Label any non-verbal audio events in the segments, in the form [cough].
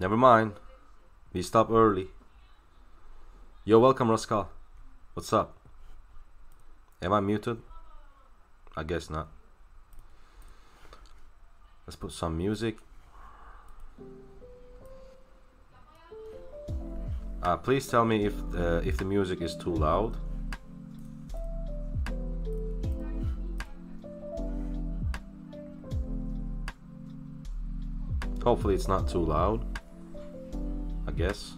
Never mind. We stop early. You're welcome, Rascal. What's up? Am I muted? I guess not. Let's put some music. Uh, please tell me if uh, if the music is too loud. Hopefully it's not too loud. Guess.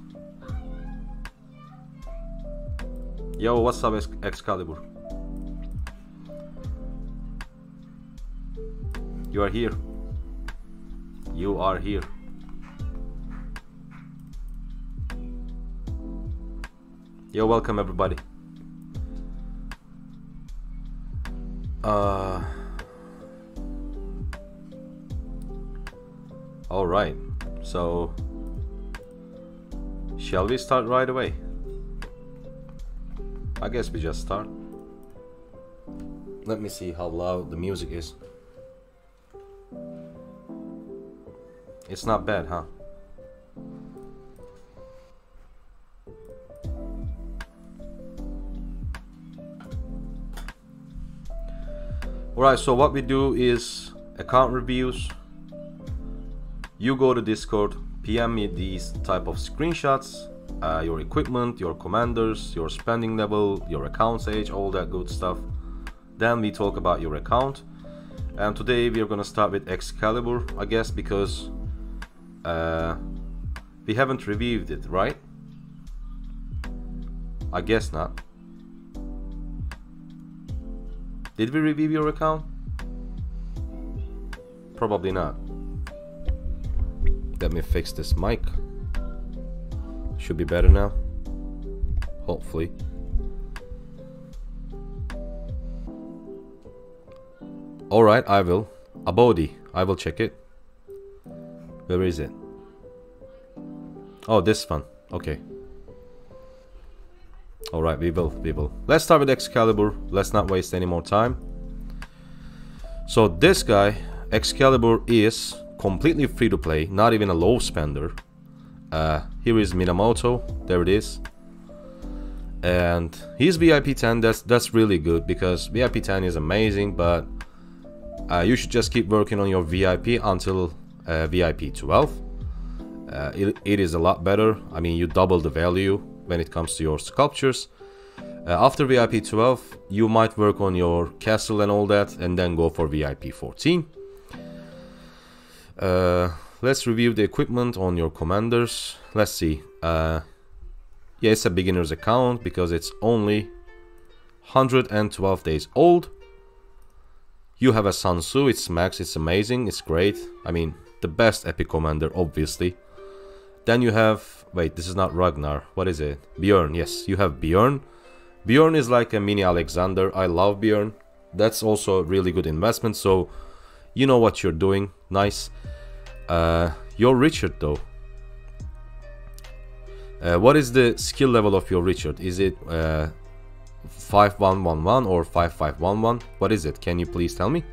Yo, what's up, Excalibur? You are here. You are here. Yo, welcome everybody. Uh All right. So shall we start right away? I guess we just start. Let me see how loud the music is. It's not bad, huh? Alright, so what we do is account reviews. You go to Discord, PM me these type of screenshots, uh, your equipment, your commanders, your spending level, your account age, all that good stuff. Then we talk about your account. And today we are gonna start with Excalibur, I guess, because uh, we haven't reviewed it, right? I guess not. Did we review your account? Probably not. Let me fix this mic. Should be better now. Hopefully. Alright, I will. Abodi, I will check it. Where is it? Oh, this one. Okay. Alright, we will, we will. Let's start with Excalibur. Let's not waste any more time. So this guy, Excalibur is completely free to play, not even a low spender. Uh, here is Minamoto, there it is. And he's VIP 10, that's, that's really good because VIP 10 is amazing, but uh, you should just keep working on your VIP until uh, VIP 12. Uh, it, it is a lot better, I mean you double the value when it comes to your sculptures. Uh, after VIP 12, you might work on your castle and all that, and then go for VIP 14. Uh, let's review the equipment on your commanders. Let's see. Uh, yeah, it's a beginner's account because it's only 112 days old. You have a Sun Tzu, it's max, it's amazing, it's great. I mean, the best epic commander, obviously. Then you have... Wait, this is not Ragnar. What is it? Bjorn, yes. You have Bjorn. Bjorn is like a mini Alexander. I love Bjorn. That's also a really good investment, so you know what you're doing. Nice. Uh, your Richard, though. Uh, what is the skill level of your Richard? Is it uh, 5111 or 5511? What is it? Can you please tell me?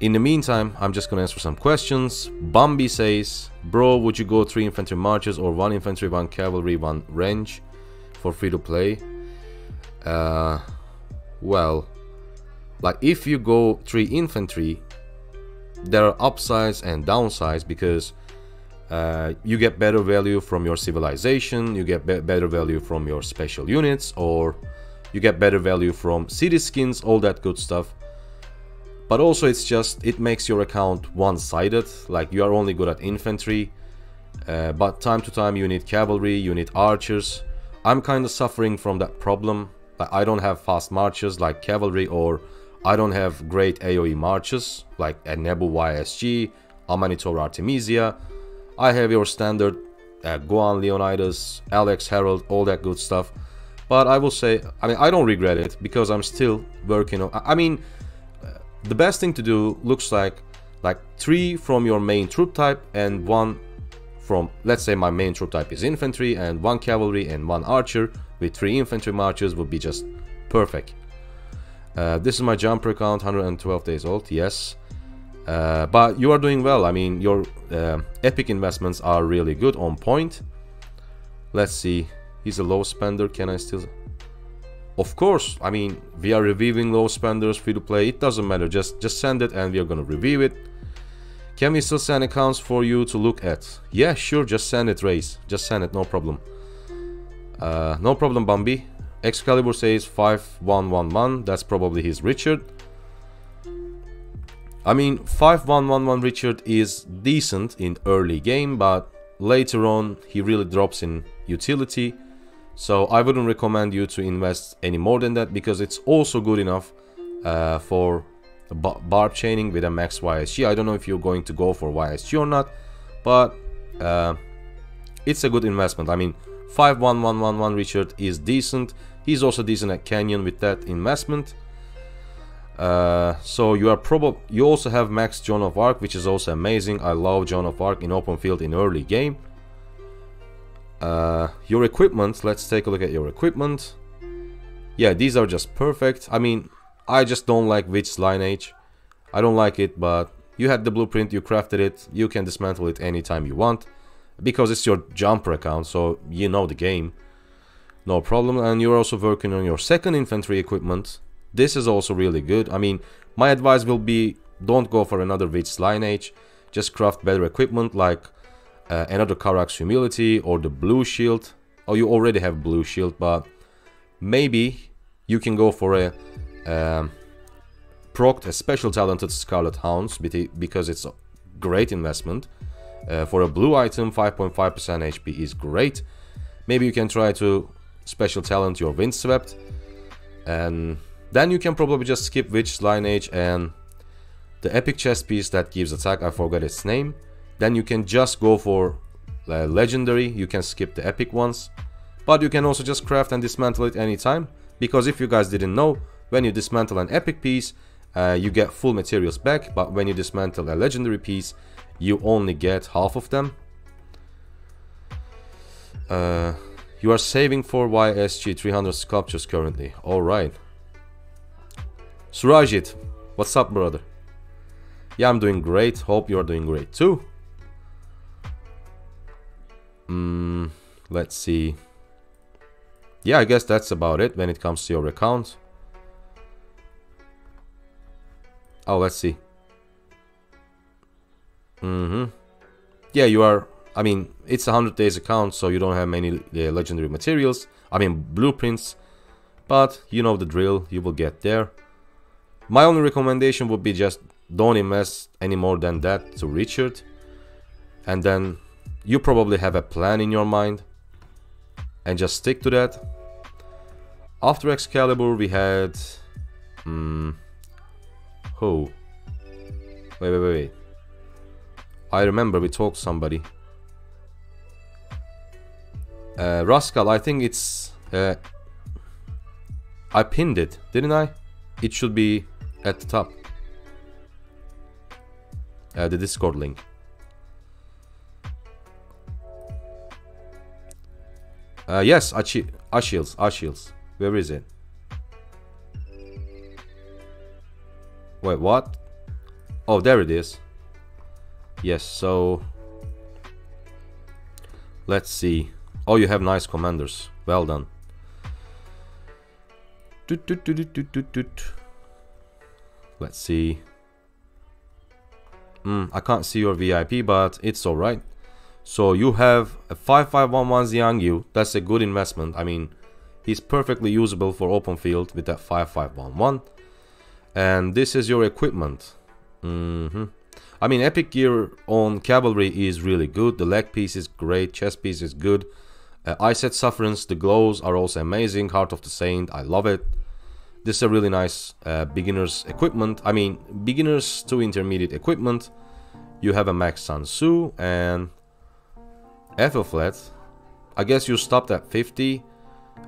In the meantime, I'm just gonna answer some questions. Bambi says, Bro, would you go 3 infantry marches or 1 infantry, 1 cavalry, 1 range for free to play? Uh, well, like if you go 3 infantry, there are upsides and downsides because uh, you get better value from your civilization, you get be better value from your special units, or you get better value from city skins, all that good stuff. But also it's just it makes your account one-sided. Like you are only good at infantry uh, but time to time you need cavalry you need archers. I'm kind of suffering from that problem. Like i don't have fast marches like cavalry or i don't have great aoe marches like a nebu ysg Amanitore artemisia i have your standard uh, Guan Leonidas, Alex Harold, all that good stuff. But I will say, I mean, I don't regret it because I'm still working on. I mean, the best thing to do looks like like three from your main troop type and one from let's say my main troop type is infantry and one cavalry and one archer with three infantry marches would be just perfect. Uh, this is my jumper count, 112 days old, yes. Uh, but you are doing well. I mean, your uh, epic investments are really good, on point. Let's see. He's a low spender. Can I still... Of course, I mean, we are reviewing low spenders, free to play. It doesn't matter. Just, just send it and we are going to review it. Can we still send accounts for you to look at? Yeah, sure. Just send it, Race. Just send it. No problem. Uh, no problem, Bambi. Excalibur says 5111. That's probably his Richard. I mean, 5111 Richard is decent in early game, but later on he really drops in utility. So I wouldn't recommend you to invest any more than that because it's also good enough uh, for barb chaining with a max YSG. I don't know if you're going to go for YSG or not, but uh, it's a good investment. I mean, 5111 Richard is decent. He's also decent at Canyon with that investment. Uh, so you are probably you also have Max Joan of Arc, which is also amazing. I love Joan of Arc in open field in early game. Uh, your equipment, let's take a look at your equipment. Yeah, these are just perfect. I mean, I just don't like Witch lineage. I don't like it, but you had the blueprint, you crafted it, you can dismantle it anytime you want. Because it's your jumper account, so you know the game. No problem, and you're also working on your second infantry equipment. This is also really good. I mean, my advice will be don't go for another Witch lineage. Just craft better equipment like uh, another Karuak's Humility or the Blue Shield. Oh, you already have Blue Shield, but maybe you can go for a um, proct a special talented Scarlet Hounds because it's a great investment. Uh, for a blue item, 5.5% HP is great. Maybe you can try to special talent your Windswept. And then you can probably just skip Witch Lineage and the epic chest piece that gives attack, I forgot its name. Then you can just go for uh, legendary, you can skip the epic ones. But you can also just craft and dismantle it anytime. Because if you guys didn't know, when you dismantle an epic piece, uh, you get full materials back, but when you dismantle a legendary piece, you only get half of them. Uh, you are saving for YSG 300 sculptures currently. Alright. Surajit, what's up, brother? Yeah, I'm doing great. Hope you're doing great too. Mm, let's see. Yeah, I guess that's about it when it comes to your account. Oh, let's see. Mm-hmm. Yeah, you are... I mean, it's a 100 days account, so you don't have many uh, legendary materials. I mean, blueprints. But you know the drill, you will get there. My only recommendation would be just don't invest any more than that to Richard. And then you probably have a plan in your mind. And just stick to that. After Excalibur we had... Hmm... Who? Wait, wait, wait. I remember we talked somebody. Uh, Rascal, I think it's... Uh, I pinned it, didn't I? It should be at the top. Uh, the Discord link. Uh, yes, Achilles, Achilles. Where is it? Wait, what? Oh, there it is. Yes, so... Let's see. Oh, you have nice commanders. Well done. Doot, doot, doot, Let's see. Mm, I can't see your VIP, but it's alright. So you have a 5511 Xiangyu. That's a good investment. I mean, he's perfectly usable for open field with that 5511 and this is your equipment mm -hmm. I mean epic gear on cavalry is really good the leg piece is great chest piece is good uh, I set sufferance the glows are also amazing heart of the saint I love it. This is a really nice uh, beginners equipment I mean beginners to intermediate equipment. You have a max Sun Tzu and Ethelflaed I guess you stopped at 50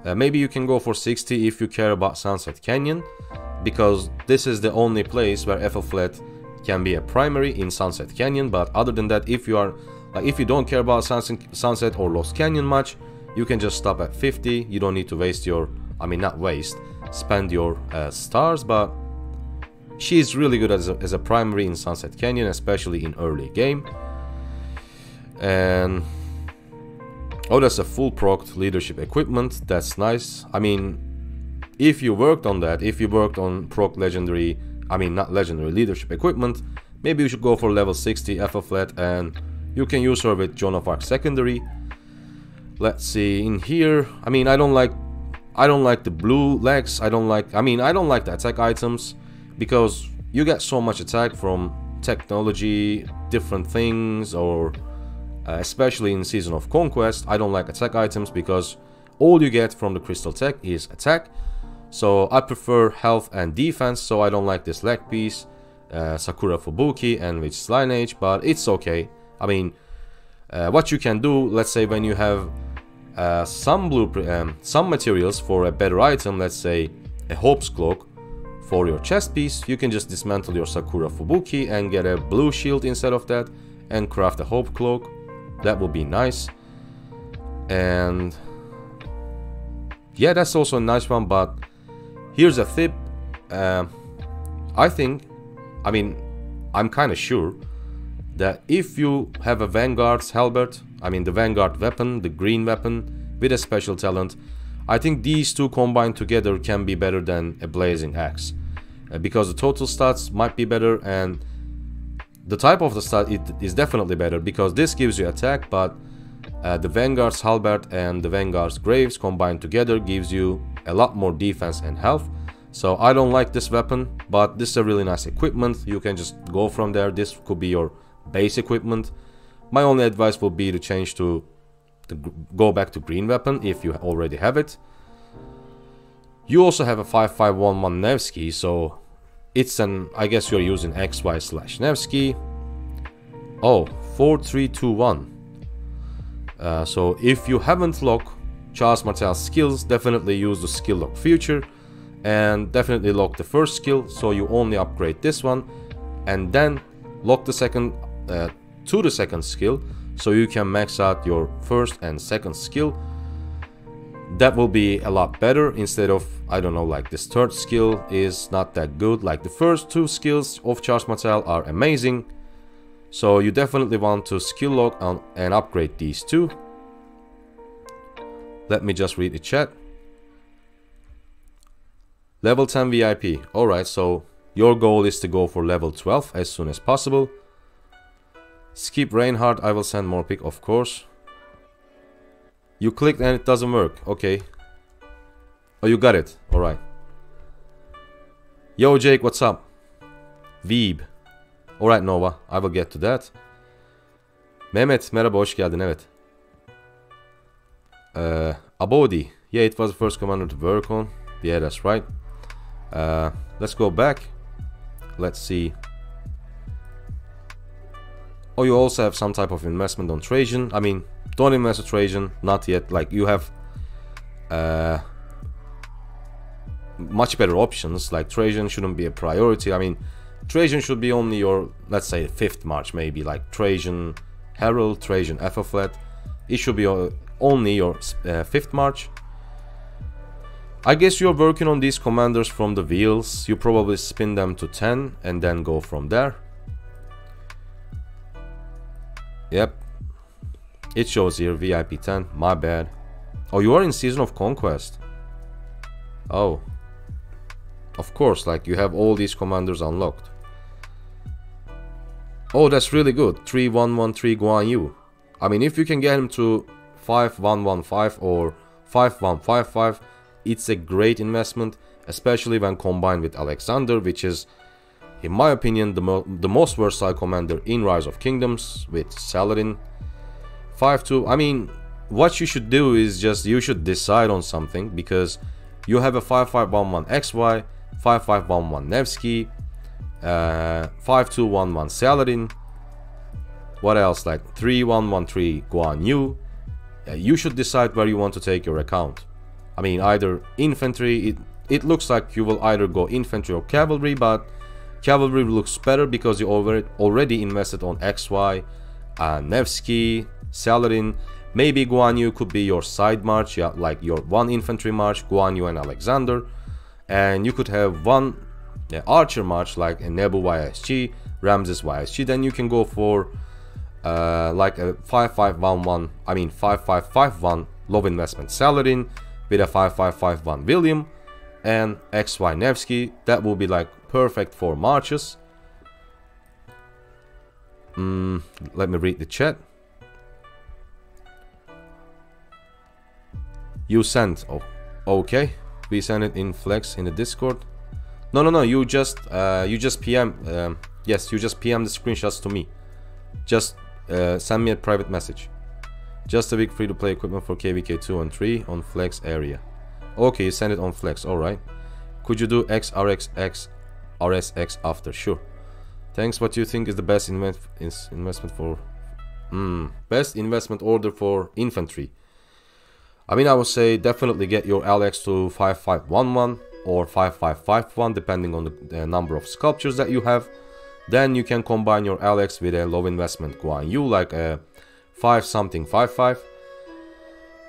uh, maybe you can go for 60 if you care about Sunset Canyon because this is the only place where Ethelflaed can be a primary in Sunset Canyon. But other than that if you are like if you don't care about Sunset or Lost Canyon much you can just stop at 50 you don't need to waste your I mean not waste spend your uh, stars but she's really good as a, as a primary in Sunset Canyon, especially in early game. And oh, that's a full proc leadership equipment. That's nice. I mean, if you worked on that, if you worked on proc legendary, I mean not legendary leadership equipment, maybe you should go for level 60 FF flat and you can use her with Joan of Arc secondary. Let's see in here. I mean, I don't like I don't like the blue legs. I don't like I mean, I don't like the attack items because you get so much attack from technology, different things or uh, especially in Season of Conquest, I don't like attack items because all you get from the crystal tech is attack. So I prefer health and defense, so I don't like this leg piece, uh, Sakura Fubuki and Witch's Lineage, but it's okay. I mean, uh, what you can do, let's say when you have uh, some blue um, some materials for a better item, let's say a Hope's Cloak, for your chest piece, you can just dismantle your Sakura Fubuki and get a blue shield instead of that and craft a Hope Cloak. That would be nice. And yeah, that's also a nice one, but here's a tip. Uh, I think, I mean, I'm kind of sure that if you have a Vanguard's halberd, I mean the Vanguard weapon, the green weapon with a special talent, I think these two combined together can be better than a Blazing Axe. Uh, because the total stats might be better and the type of the stat it is definitely better because this gives you attack but uh, the Vanguard's Halberd and the Vanguard's Greaves combined together gives you a lot more defense and health. So I don't like this weapon, but this is a really nice equipment. You can just go from there. This could be your base equipment. My only advice would be to change to, to go back to green weapon if you already have it. You also have a 5511 Nevsky, so it's an, I guess you're using XY slash Nevsky. Oh, 4321. Uh, so if you haven't locked Charles Martel's skills, definitely use the skill lock feature and definitely lock the first skill so you only upgrade this one and then lock the second uh, to the second skill so you can max out your first and second skill. That will be a lot better instead of I don't know like this third skill is not that good. Like the first two skills of Charles Martel are amazing. So you definitely want to skill lock on and upgrade these two. Let me just read the chat. Level 10 VIP. Alright, so your goal is to go for level 12 as soon as possible. Skip Reinhardt, I will send more pick, of course. You clicked and it doesn't work. Okay. Oh, you got it. Alright. Yo, Jake, what's up? Veeb. Alright Nova, I will get to that. Mehmet, merhaba, hoş geldin, evet. Uh, Abodi. Yeah, it was the first commander to work on. Yeah, that's right. Uh, let's go back. Let's see. Oh, you also have some type of investment on Trajan. I mean, don't invest on Trajan, not yet. Like, you have uh, much better options. Like, Trajan shouldn't be a priority. I mean, Trajan should be only your, let's say, 5th March, maybe. Like, Trajan Herald, Trajan flat. It should be uh, only your uh, 5th March. I guess you're working on these commanders from the wheels, you probably spin them to 10 and then go from there. Yep, it shows here VIP 10, my bad. Oh, you are in Season of Conquest. Oh. Of course, like you have all these commanders unlocked. Oh, that's really good. 3113 Guan Yu. I mean, if you can get him to 5115 or 5155, it's a great investment, especially when combined with Alexander, which is, in my opinion, the, mo the most versatile commander in Rise of Kingdoms with Saladin. 5-2, I mean, what you should do is just, you should decide on something, because you have a 5511 XY, 5511 Nevsky, uh, 5211 Saladin, what else, like 3113 Guan Yu, uh, you should decide where you want to take your account. I mean, either infantry, it, it looks like you will either go infantry or cavalry, but cavalry looks better because you already, invested on XY, uh, Nevsky, Saladin, maybe Guan Yu could be your side march, yeah, like your one infantry march, Guan Yu and Alexander, and you could have one archer march like a Nebu YSG, Ramses YSG, then you can go for uh, like a 5511, I mean 5551 low investment Saladin with a 5551 William and XY Nevsky. That will be like perfect for marches. Mm, let me read the chat. You sent. Oh, okay. We send it in Flex in the Discord. No, no, no. You just, uh, you just PM. Um, yes, you just PM the screenshots to me. Just uh, send me a private message. Just a big free-to-play equipment for KVK 2 and 3 on Flex area. Okay, you send it on Flex. All right. Could you do XRXX RSX after? Sure. Thanks. What you think is the best invest investment for? Mm, best investment order for infantry. I mean, I would say definitely get your LX to 5511 or 5551 depending on the, the, number of sculptures that you have. Then you can combine your LX with a low investment Guan Yu like a 5 something 55.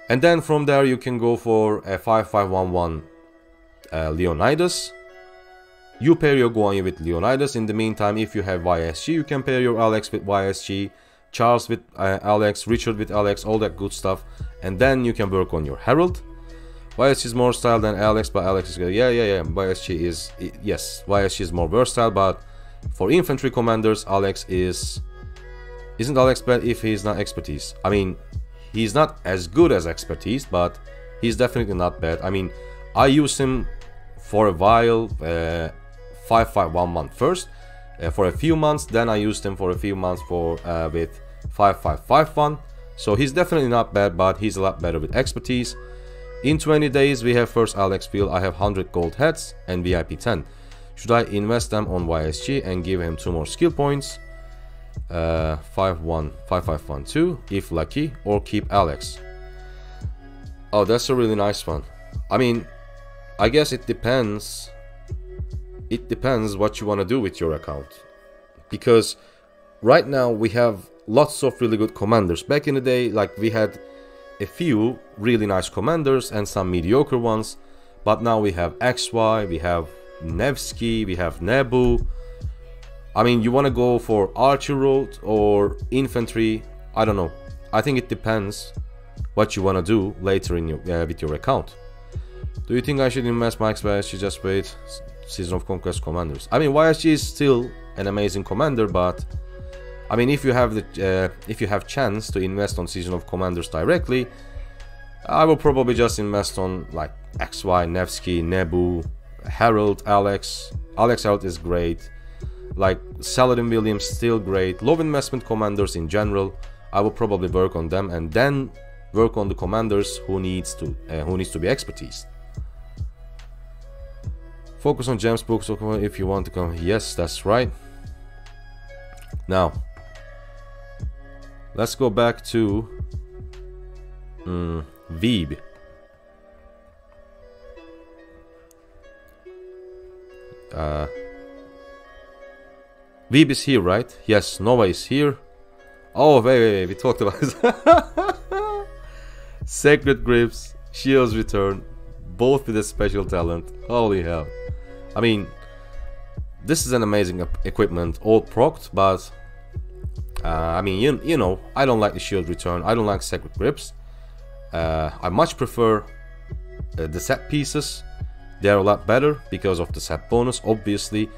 And then from there you can go for a 5511 uh, Leonidas. You pair your Guan Yu with Leonidas. In the meantime, if you have YSG, you can pair your Alex with YSG Charles with uh, Alex, Richard with Alex, all that good stuff. And then you can work on your Herald. YSG is more style than Alex, but Alex is good. Yeah, yeah, yeah. YSG is, yes, YSG is more versatile, but for infantry commanders, Alex is... Isn't Alex bad if he's not expertise? I mean, he's not as good as expertise, but he's definitely not bad. I mean, I used him for a while, uh, 551 month first, uh, for a few months, then I used him for a few months for uh, with 5551. So he's definitely not bad, but he's a lot better with expertise. In 20 days, we have first Alex Field. I have 100 gold heads and VIP 10. Should I invest them on YSG and give him two more skill points? Uh, 5-1, 5-5-1-2 if lucky, or keep Alex. Oh, that's a really nice one. I mean, I guess it depends. It depends what you want to do with your account. Because right now we have lots of really good commanders. Back in the day, like we had a few really nice commanders and some mediocre ones. But now we have XY, we have Nevsky, we have Nebu. I mean, you want to go for archer road or infantry? I don't know. I think it depends what you want to do later in your uh, with your account. Do you think I should invest my XYSG just wait Season of Conquest commanders? I mean, YSG is still an amazing commander, but I mean, if you have the uh, if you have chance to invest on Season of Commanders directly, I will probably just invest on like XY, Nevsky, Nebu, Harold, Alex. Alex Harold is great. Like Saladin Williams, still great. Low investment commanders in general. I will probably work on them and then work on the commanders who needs to uh, who needs to be expertise. Focus on gems books if you want to come. Yes, that's right. Now, Let's go back to um, Veeb. Uh, Veeb is here, right? Yes, Nova is here. Oh, wait, wait, wait, we talked about this. [laughs] Sacred Grips, Shields Return, both with a special talent. Holy hell. I mean, this is an amazing equipment, all procced, but uh, I mean, you, you know, I don't like the shield return. I don't like sacred grips. Uh, I much prefer uh, the set pieces. They're a lot better because of the set bonus, obviously.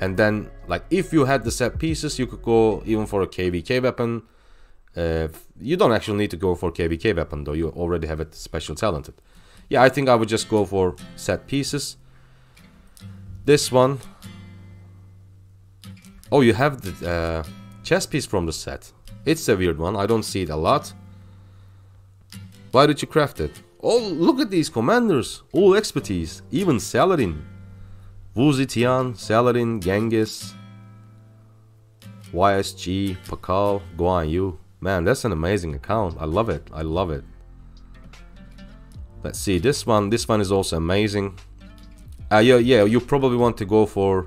And then, like, if you had the set pieces, you could go even for a KVK weapon. Uh, you don't actually need to go for KVK weapon, though. You already have it special talented. Yeah, I think I would just go for set pieces. This one. Oh, you have the uh, Chess piece from the set. It's a weird one, I don't see it a lot. Why did you craft it? Oh, look at these commanders! All expertise, even Saladin. Wu Zetian, Saladin, Genghis, YSG, Pakal, Guan Yu. Man, that's an amazing account. I love it. I love it. Let's see, this one, this one is also amazing. Uh, yeah, yeah, you probably want to go for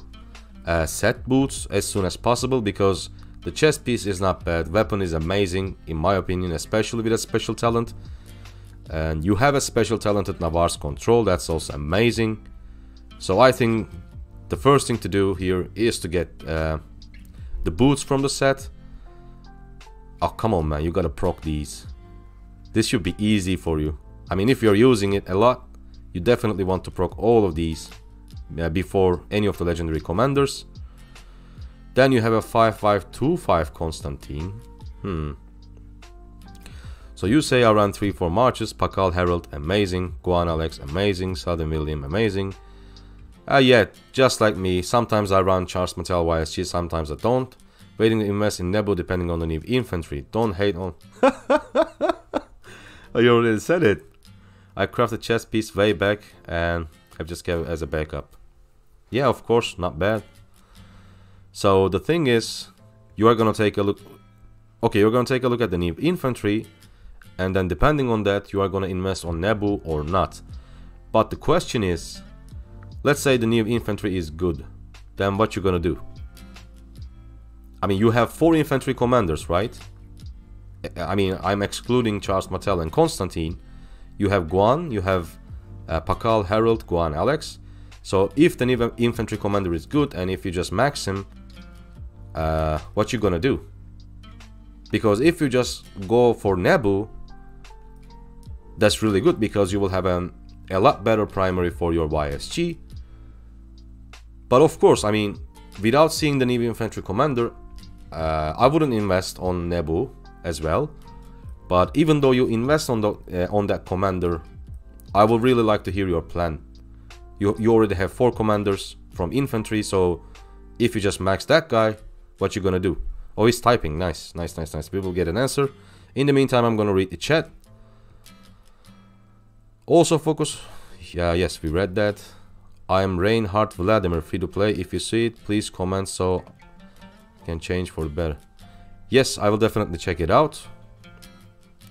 uh, set boots as soon as possible because the chest piece is not bad, weapon is amazing in my opinion, especially with a special talent. And you have a special talented Navarre's control, that's also amazing. So I think the first thing to do here is to get uh, the boots from the set. Oh, come on, man. You gotta proc these. This should be easy for you. I mean, if you're using it a lot, you definitely want to proc all of these uh, before any of the legendary commanders. Then you have a 5525 Constantine. Hmm. So you say I run 3-4 marches, Pakal Herald, amazing, Guan Alex, amazing, Saladin William, amazing. Uh, yeah, just like me, sometimes I run Charles Martel YSG, sometimes I don't. Waiting to invest in Nebu depending on the need infantry. Don't hate on... [laughs] oh, you already said it. I crafted chest piece way back and I've just kept it as a backup. Yeah, of course, not bad. So the thing is, you are gonna take a look... Okay, you're gonna take a look at the new infantry and then depending on that you are gonna invest on Nebu or not. But the question is, let's say the new infantry is good, then what you gonna do? I mean, you have four infantry commanders, right? I mean, I'm excluding Charles Martel and Constantine. You have Guan, you have uh, Pakal, Harold, Guan, Alex. So if the infantry commander is good and if you just max him, uh, what you gonna do? Because if you just go for Nebu, that's really good because you will have an, a lot better primary for your YSG. But of course, I mean, without seeing the Navy Infantry Commander, uh, I wouldn't invest on Nebu as well. But even though you invest on, the, uh, on that commander, I would really like to hear your plan. You, you already have 4 commanders from infantry, so if you just max that guy, what you gonna do? Oh, he's typing. Nice, nice, nice, nice. We will get an answer. In the meantime, I'm gonna read the chat. Also focus... Yeah, yes, we read that. I am Reinhard Vladimir, free to play. If you see it, please comment so can change for the better. Yes, I will definitely check it out.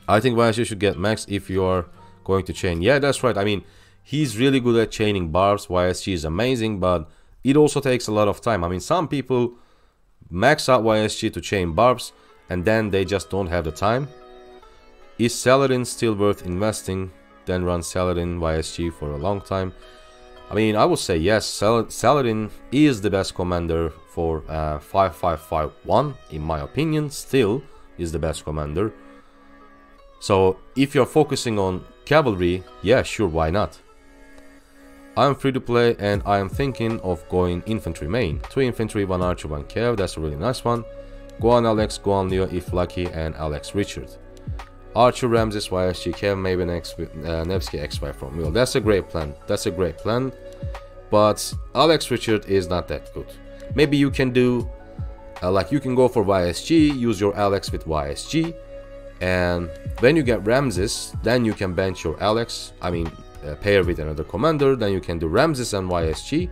I think YSG should get max if you are going to chain. Yeah, that's right. I mean, he's really good at chaining barbs. YSG is amazing, but it also takes a lot of time. I mean, some people max out YSG to chain barbs and then they just don't have the time. Is Saladin still worth investing? then run Saladin YSG for a long time. I mean, I would say yes, Sal Saladin is the best commander for uh, 5551, in my opinion, still is the best commander. So, if you're focusing on cavalry, yeah, sure, why not? I'm free to play and I am thinking of going infantry main. 2 infantry, 1 archer, 1 cav, that's a really nice one. Go on Alex, go on Leo if lucky, and Alex Richard. Archer Ramses YSG Kev maybe next uh, Nevsky XY from Will. That's a great plan. That's a great plan. But Alex Richard is not that good. Maybe you can do uh, like you can go for YSG, use your Alex with YSG, and when you get Ramses, then you can bench your Alex. I mean, uh, pair with another commander. Then you can do Ramses and YSG,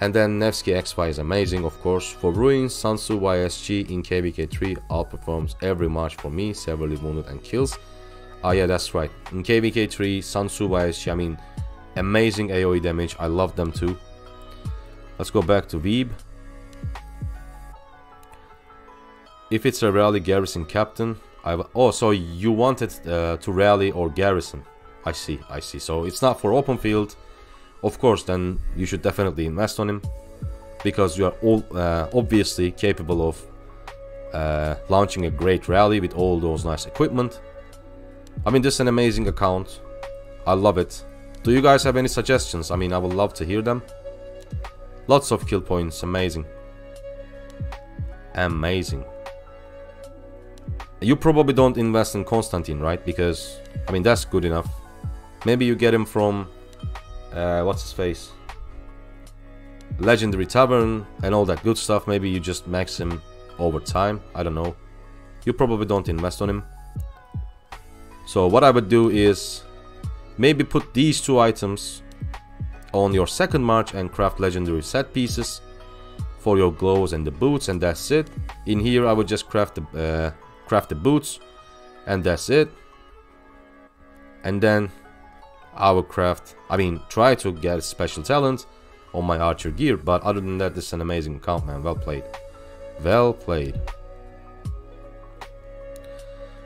and then Nevsky XY is amazing, of course. For Ruins, Sun Tzu YSG in KVK3 outperforms every match for me, severely wounded and kills. Ah, yeah, that's right. In KVK3, Sun Tzu YSG, I mean, amazing AoE damage. I love them too. Let's go back to Veeb. If it's a rally garrison captain, I've... Oh, so you wanted uh, to rally or garrison. I see, I see. So it's not for open field of course then you should definitely invest on him because you are all uh, obviously capable of uh, launching a great rally with all those nice equipment. I mean this is an amazing account. I love it. Do you guys have any suggestions? I mean I would love to hear them. Lots of kill points, amazing. Amazing. You probably don't invest in Constantine, right? Because, I mean, that's good enough. Maybe you get him from uh, what's his face? Legendary Tavern and all that good stuff. Maybe you just max him over time. I don't know. You probably don't invest on him. So what I would do is maybe put these two items on your second march and craft legendary set pieces for your gloves and the boots and that's it. In here I would just craft the uh, craft the boots and that's it. And then our craft, I mean, try to get special talent on my archer gear, but other than that, this is an amazing account, man. Well played. Well played.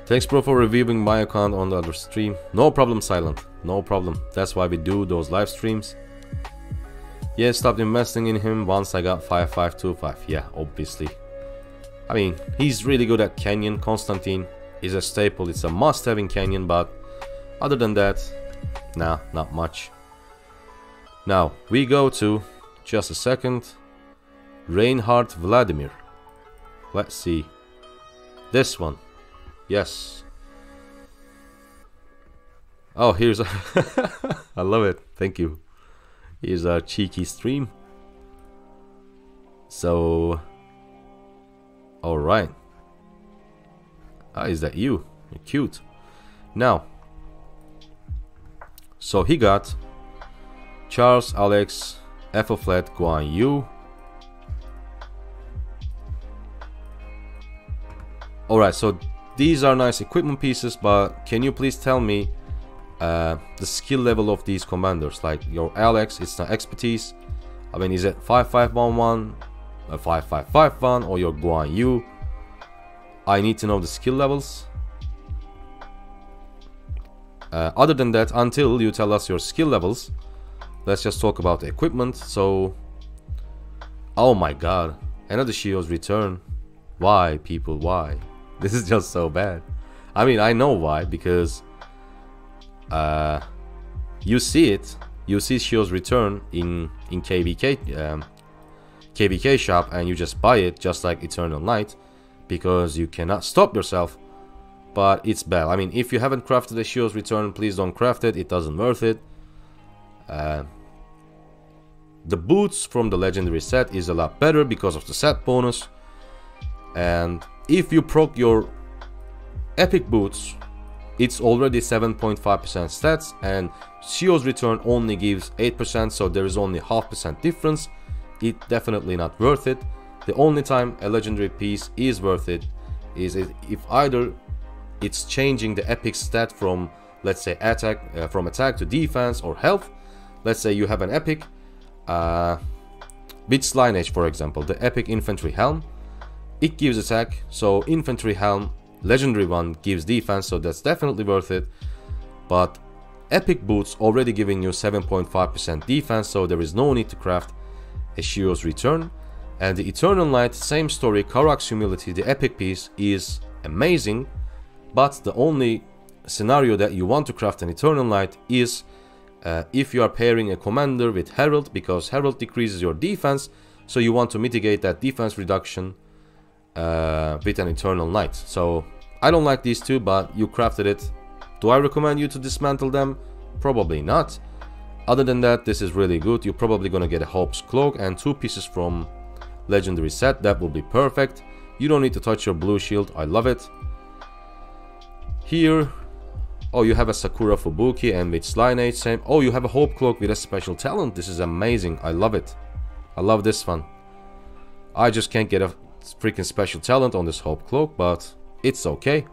Thanks, bro, for reviewing my account on the other stream. No problem, Silent. No problem. That's why we do those live streams. Yeah, stopped investing in him once I got 5525. Yeah, obviously. I mean, he's really good at Canyon. Constantine is a staple. It's a must-have in Canyon, but other than that, nah, not much. Now, we go to, just a second, Reinhard Vladimir. Let's see. This one. Yes. Oh, here's a... [laughs] I love it. Thank you. Here's a cheeky stream. So... Alright. Ah, is that you? You're cute. Now. So he got Charles, Alex, Flat, Guan Yu. Alright, so these are nice equipment pieces, but can you please tell me uh, the skill level of these commanders? Like your Alex, it's not expertise. I mean, is it 5511, a 5551, or your Guan Yu? I need to know the skill levels. Uh, other than that, until you tell us your skill levels, let's just talk about the equipment. So, oh my god, another Shio's return. Why, people, why? [laughs] This is just so bad. I mean, I know why, because uh, you see it, you see Shio's return in, in KVK, um, KVK shop and you just buy it just like Eternal Night because you cannot stop yourself but it's bad. I mean, if you haven't crafted a Shio's Return, please don't craft it. It doesn't worth it. Uh, the boots from the legendary set is a lot better because of the set bonus. And if you proc your epic boots, it's already 7.5% stats and Shio's return only gives 8% so there is only half percent difference. It definitely not worth it. The only time a legendary piece is worth it is if either it's changing the epic stat from let's say attack uh, from attack to defense or health. Let's say you have an epic uh, with lineage for example the epic infantry helm. It gives attack so infantry helm legendary one gives defense so that's definitely worth it. But epic boots already giving you 7.5% defense so there is no need to craft a Shio's return and the Eternal Night same story Karuak's humility the epic piece is amazing but the only scenario that you want to craft an Eternal Night is uh, if you are pairing a commander with Herald because Herald decreases your defense so you want to mitigate that defense reduction uh, with an Eternal Night. So I don't like these two but you crafted it. Do I recommend you to dismantle them? Probably not. Other than that this is really good. You're probably gonna get a Hope's Cloak and two pieces from Legendary set. That will be perfect. You don't need to touch your blue shield. I love it. Here, oh, you have a Sakura Fubuki and with Lineage, same. Oh, you have a Hope Cloak with a special talent. This is amazing. I love it. I love this one. I just can't get a freaking special talent on this Hope Cloak, but it's okay.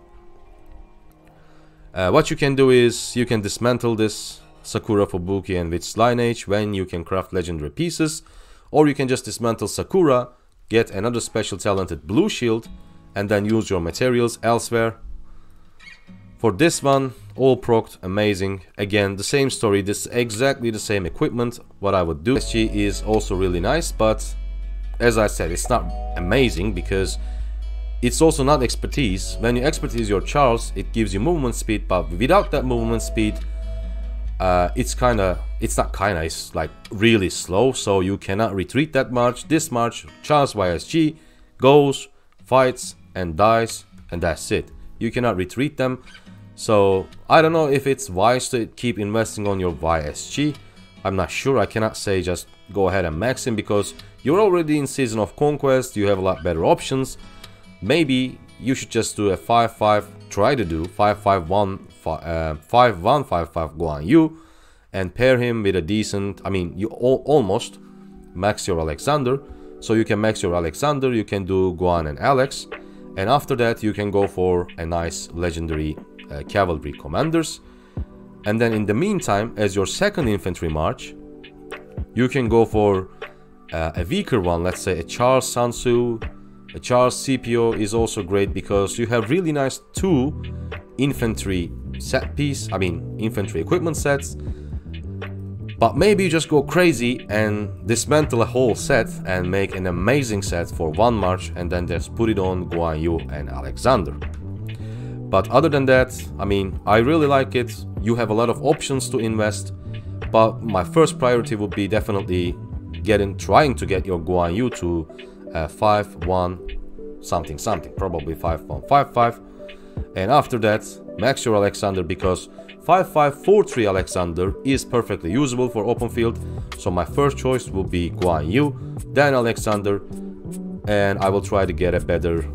Uh, what you can do is you can dismantle this Sakura Fubuki and with Lineage when you can craft legendary pieces, or you can just dismantle Sakura, get another special talented blue shield, and then use your materials elsewhere for this one, all procced, amazing. Again, the same story, this exactly the same equipment. What I would do. SG is also really nice, but as I said, it's not amazing because it's also not expertise. When you expertise your Charles, it gives you movement speed, but without that movement speed, uh, it's kind of, it's not kind of, it's like really slow, so you cannot retreat that much. This much, Charles YSG goes, fights, and dies, and that's it. You cannot retreat them. So I don't know if it's wise to keep investing on your YSG. I'm not sure, I cannot say just go ahead and max him because you're already in Season of Conquest, you have a lot better options. Maybe you should just do a 5-5, try to do 5-5-1, 5-1-5-5 uh, Guan Yu and pair him with a decent, I mean, you almost max your Alexander. So you can max your Alexander, you can do Guan and Alex. And after that, you can go for a nice legendary uh, cavalry commanders. And then in the meantime, as your second infantry march, you can go for uh, a weaker one, let's say a Charles Sun Tzu, a Charles Scipio is also great because you have really nice two infantry set piece, I mean infantry equipment sets. But maybe you just go crazy and dismantle a whole set and make an amazing set for one march and then just put it on Guan Yu and Alexander. But other than that, I mean, I really like it. You have a lot of options to invest, but my first priority would be definitely getting, trying to get your Guan Yu to uh, 5, 1, something, something, probably 5, 1, 5, 5. And after that, max your Alexander because 5543 Alexander is perfectly usable for open field, so my first choice will be Guan Yu, then Alexander, and I will try to get a better,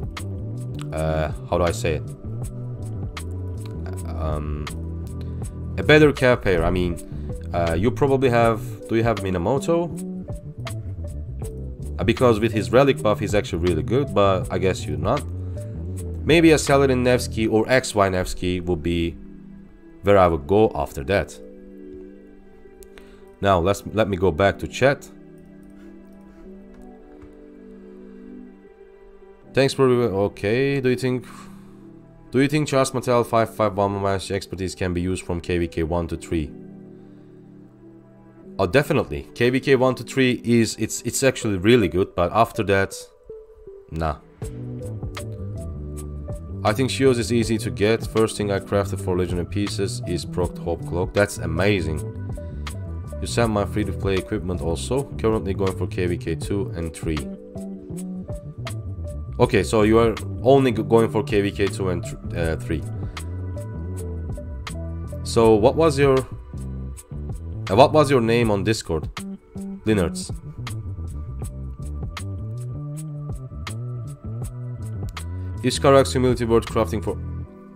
uh, how do I say it? Um, a better cap pair. I mean, uh, you probably have, do you have Minamoto? Because with his relic buff he's actually really good, but I guess you're not. Maybe a Saladin Nevsky or XY Nevsky would be where I would go after that. Now let's let me go back to chat. Thanks for okay. Do you think do you think Charles Martel 551 match expertise can be used from KVK 1 to 3? Oh definitely. KVK 1 to 3 is it's it's actually really good, but after that nah. I think Shios is easy to get. First thing I crafted for Legendary Pieces is Proc Hope Cloak. That's amazing. You sent my free-to-play equipment also. Currently going for KVK 2 and 3. Okay, so you are only going for KVK 2 and uh, 3. So what was your... Uh, what was your name on Discord? Linards. Is Karuak's Humility worth crafting for...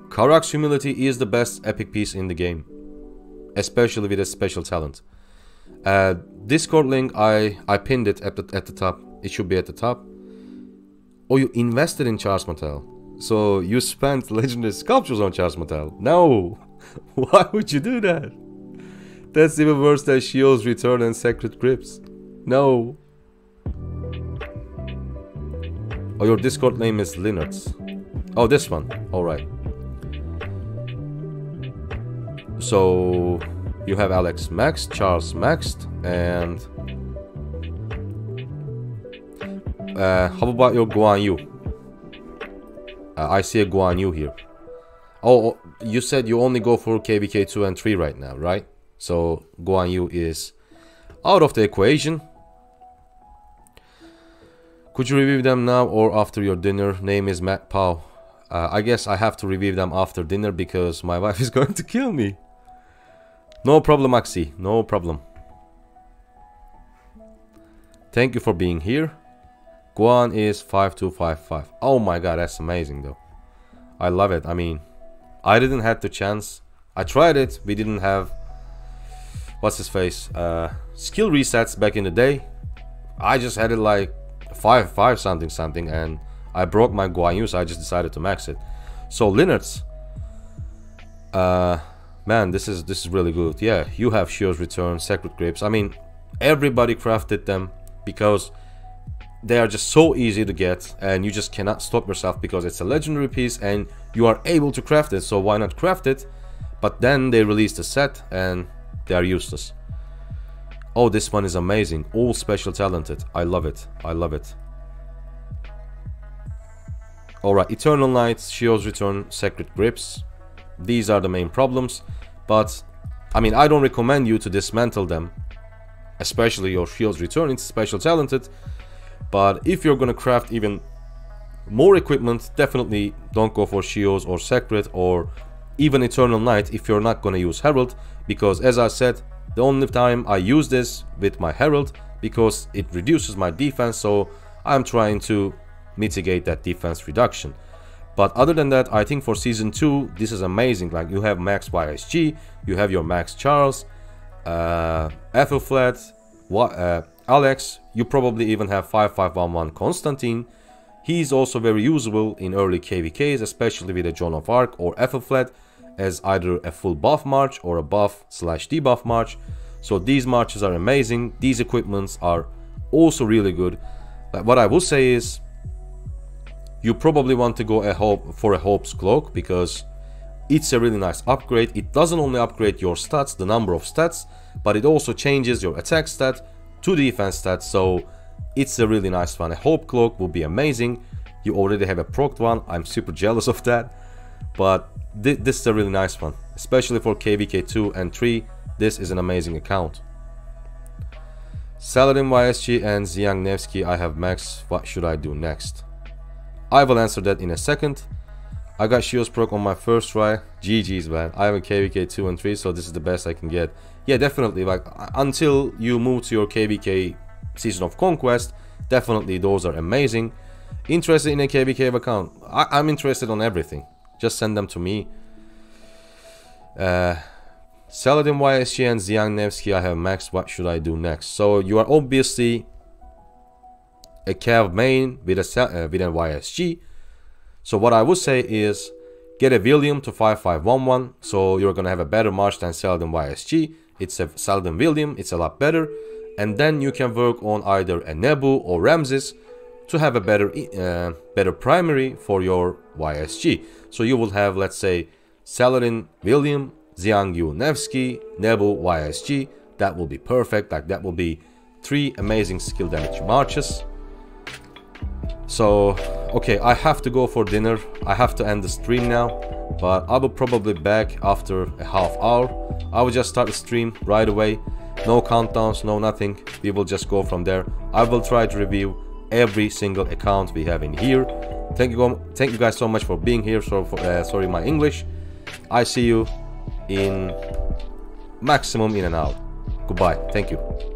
Karuak's Humility is the best epic piece in the game. Especially with a special talent. Uh, Discord link, I, I pinned it at the, at the top. It should be at the top. Oh, you invested in Charles Martel. So you spent [laughs] legendary sculptures on Charles Martel. No! [laughs] Why would you do that? That's even worse than Shio's Return and Sacred Grips. No. Oh, your Discord name is Linux. Oh, this one. Alright. So, you have Alex Max, Charles Maxed, and... Uh, how about your Guan Yu? Uh, I see a Guan Yu here. Oh, oh, you said you only go for KVK 2 and 3 right now, right? So, Guan Yu is out of the equation. Could you review them now or after your dinner? Name is Matt Pau. Uh, I guess I have to review them after dinner because my [laughs] wife is going to kill me. No problem, Axi. No problem. Thank you for being here. Guan is 5255. Oh my god, that's amazing though. I love it. I mean, I didn't have the chance. I tried it. We didn't have... What's his face? Uh, skill resets back in the day. I just had it like five five something something and I broke my Guan Yu so I just decided to max it. So Linux uh man this is this is really good. Yeah, you have Shio's return, Sacred Grips. I mean everybody crafted them because they are just so easy to get and you just cannot stop yourself because it's a legendary piece and you are able to craft it so why not craft it but then they released a set and they are useless Oh, this one is amazing. All special talented. I love it. I love it. Alright, Eternal Night, Shio's Return, Sacred Grips. These are the main problems. But, I mean, I don't recommend you to dismantle them. Especially your Shio's Return, it's special talented. But if you're gonna craft even more equipment, definitely don't go for Shio's or Sacred or even Eternal Night if you're not gonna use Herald. Because as I said, the only time I use this with my Herald because it reduces my defense so I'm trying to mitigate that defense reduction. But other than that, I think for season 2, this is amazing. Like you have max YSG, you have your max Charles, uh, Ethelflaed, uh, Alex, you probably even have 5511 Constantine. He's also very usable in early KVKs, especially with a Joan of Arc or Ethelflaed as either a full buff march or a buff slash debuff march. So these marches are amazing. These equipments are also really good. But what I will say is you probably want to go a hope for a Hope's Cloak because it's a really nice upgrade. It doesn't only upgrade your stats, the number of stats, but it also changes your attack stat to defense stat, so it's a really nice one. A Hope Cloak will be amazing. You already have a proc one, I'm super jealous of that, but th this is a really nice one, especially for KVK 2 and 3, this is an amazing account. Saladin YSG and Xiang Nevsky I have max, what should I do next? I will answer that in a second. I got Shios proc on my first try. GG's man. I have a KVK 2 and 3 so this is the best I can get. Yeah definitely like uh, until you move to your KVK Season of Conquest definitely those are amazing. Interested in a KVK account? I am interested on everything. Just send them to me. Uh, Saladin YSG and Xiang Nevsky I have max. What should I do next? So you are obviously a Cav main with a uh, with an YSG. So what I would say is get a William to 5511 so you're gonna have a better march than Saladin YSG. It's a Saladin William, it's a lot better. And then you can work on either a Nebu or Ramses to have a better uh, better primary for your YSG. So you will have let's say Saladin William, Xiang Yu Nevsky, Nebu YSG. That will be perfect. Like that will be three amazing skill damage marches. So, okay, I have to go for dinner. I have to end the stream now, but I will probably back after a half hour. I will just start the stream right away. No countdowns, no nothing. We will just go from there. I will try to review every single account we have in here. Thank you, thank you guys so much for being here. For, uh, sorry my English. I see you in maximum in and out. Goodbye. Thank you.